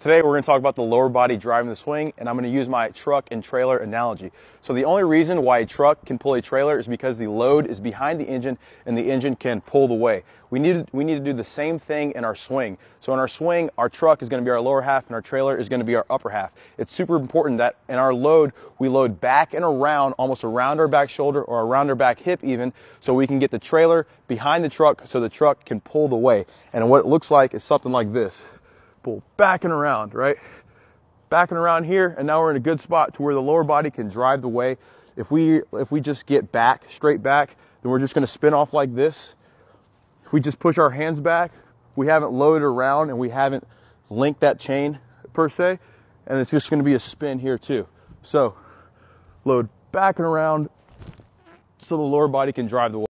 Today we're going to talk about the lower body driving the swing and I'm going to use my truck and trailer analogy. So the only reason why a truck can pull a trailer is because the load is behind the engine and the engine can pull the way. We need, we need to do the same thing in our swing. So in our swing, our truck is going to be our lower half and our trailer is going to be our upper half. It's super important that in our load, we load back and around, almost around our back shoulder or around our back hip even, so we can get the trailer behind the truck so the truck can pull the way. And what it looks like is something like this pull back and around, right? Backing around here, and now we're in a good spot to where the lower body can drive the way. If we if we just get back, straight back, then we're just gonna spin off like this. If we just push our hands back, we haven't loaded around and we haven't linked that chain per se, and it's just gonna be a spin here too. So load back and around so the lower body can drive the way.